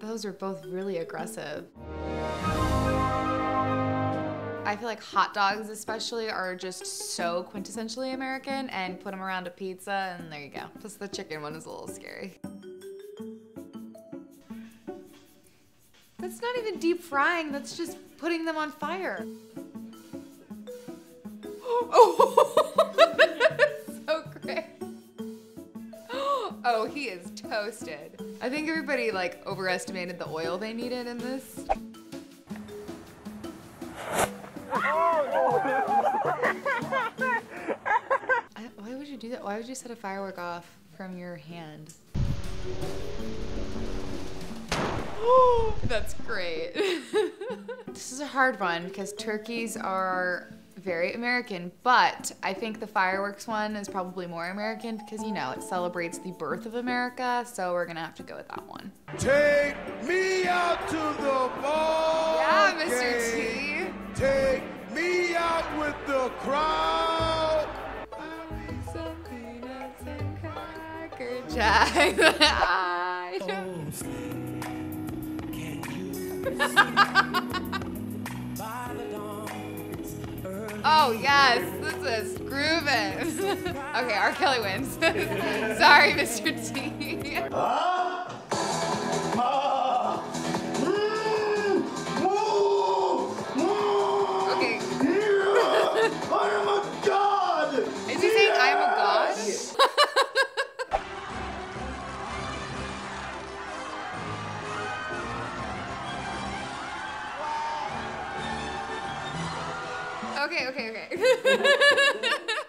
Those are both really aggressive. I feel like hot dogs, especially, are just so quintessentially American, and put them around a pizza, and there you go. Plus, the chicken one is a little scary. That's not even deep frying, that's just putting them on fire. Oh, Oh, he is toasted. I think everybody like overestimated the oil they needed in this. I- Why would you do that? Why would you set a firework off from your hand? That's great. this is a hard one because turkeys are very American, but I think the fireworks one is probably more American because you know it celebrates the birth of America, so we're gonna have to go with that one. Take me out to the ball. Yeah, Mr. game. T. Take me out with the crowd. Jack. I don't- Oh yes, this is grooving. okay, R. Kelly wins. Sorry, Mr. T. Okay. I am a god. Is he saying I'm a god? okay, okay, okay.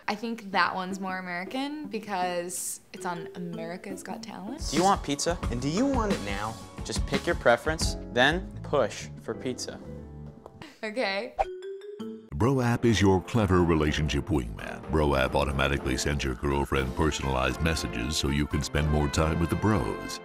I think that one's more American because it's on America's Got Talent. Do you want pizza? And do you want it now? Just pick your preference, then push for pizza. Okay. Bro app is your clever relationship wingman. Bro app automatically sends your girlfriend personalized messages so you can spend more time with the bros.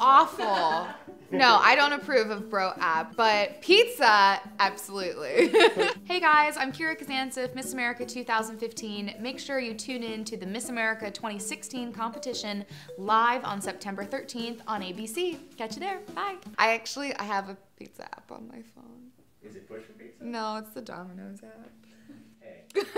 Awful. No, I don't approve of bro app, but pizza, absolutely. hey guys, I'm Kira Kazantsev, Miss America 2015. Make sure you tune in to the Miss America 2016 competition live on September 13th on ABC. Catch you there. Bye. I actually I have a pizza app on my phone. Is it push for pizza? No, it's the Domino's app. Hey.